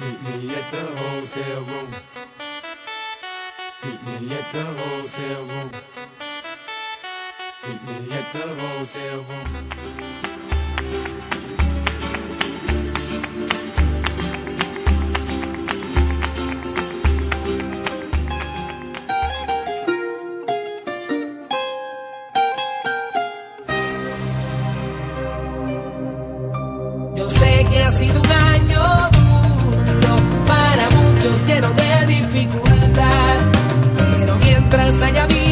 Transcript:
Meet me at the hotel room. Meet me at the hotel room. Meet me at the hotel room. Yo sé que ha lleno de dificultad, pero mientras haya vida,